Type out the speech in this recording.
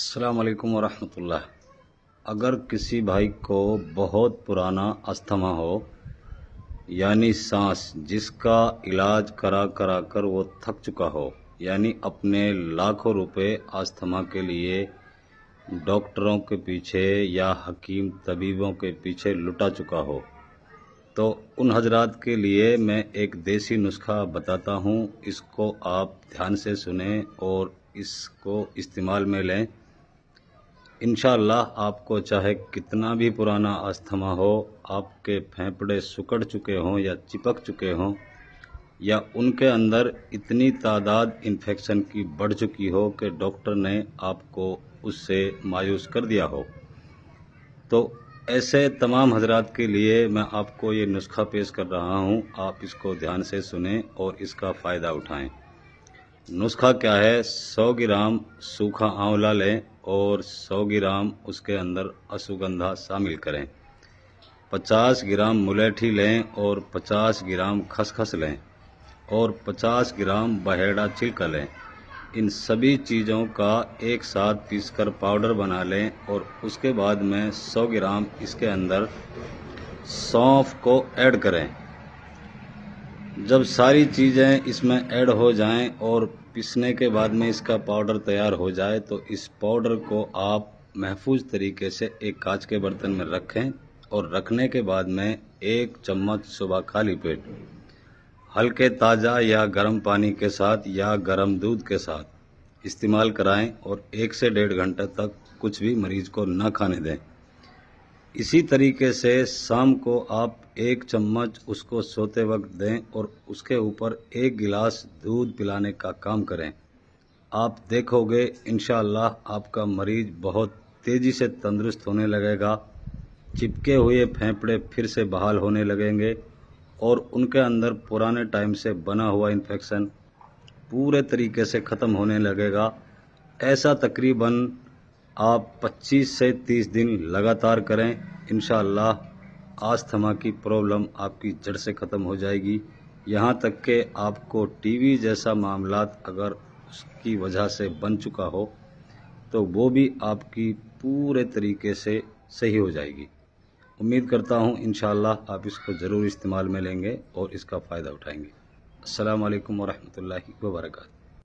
असलकम वरहमतुल्लाह। अगर किसी भाई को बहुत पुराना अस्थमा हो, यानी सांस जिसका इलाज करा करा कर वो थक चुका हो, यानी अपने लाखों रुपए अस्थमा के लिए डॉक्टरों के पीछे या हकीम तबीबों के पीछे लुटा चुका हो तो उन हजरात के लिए मैं एक देसी नुस्खा बताता हूँ। इसको आप ध्यान से सुने और इसको इस्तेमाल में लें। इन आपको चाहे कितना भी पुराना अस्थमा हो, आपके फेफड़े सुकड़ चुके हों या चिपक चुके हों, या उनके अंदर इतनी तादाद इन्फेक्शन की बढ़ चुकी हो कि डॉक्टर ने आपको उससे मायूस कर दिया हो। तो ऐसे तमाम हजरात के लिए मैं आपको ये नुस्खा पेश कर रहा हूँ। आप इसको ध्यान से सुने और इसका फ़ायदा उठाएँ। नुस्खा क्या है? सौ ग्राम सूखा आंवला लें और सौ ग्राम उसके अंदर अशुगंधा शामिल करें। पचास ग्राम मुलेठी लें और पचास ग्राम खसखस लें और पचास ग्राम बहेड़ा छिलका लें। इन सभी चीज़ों का एक साथ पीसकर पाउडर बना लें और उसके बाद में सौ ग्राम इसके अंदर सौंफ को ऐड करें। जब सारी चीज़ें इसमें ऐड हो जाएँ और पीसने के बाद में इसका पाउडर तैयार हो जाए तो इस पाउडर को आप महफूज तरीके से एक कांच के बर्तन में रखें और रखने के बाद में एक चम्मच सुबह खाली पेट, हल्के ताज़ा या गर्म पानी के साथ या गर्म दूध के साथ इस्तेमाल कराएँ और एक से डेढ़ घंटे तक कुछ भी मरीज़ को न खाने दें। इसी तरीके से शाम को आप एक चम्मच उसको सोते वक्त दें और उसके ऊपर एक गिलास दूध पिलाने का काम करें। आप देखोगे इन आपका मरीज़ बहुत तेज़ी से तंदुरुस्त होने लगेगा। चिपके हुए फेफड़े फिर से बहाल होने लगेंगे और उनके अंदर पुराने टाइम से बना हुआ इन्फेक्शन पूरे तरीके से ख़त्म होने लगेगा। ऐसा तकरीबन आप 25 से 30 दिन लगातार करें इन आस्थमा की प्रॉब्लम आपकी जड़ से ख़त्म हो जाएगी। यहाँ तक कि आपको टीवी जैसा मामला अगर उसकी वजह से बन चुका हो तो वो भी आपकी पूरे तरीके से सही हो जाएगी। उम्मीद करता हूँ इन आप इसको ज़रूर इस्तेमाल में लेंगे और इसका फ़ायदा उठाएँगे। अल्लाम वरहमल वर्का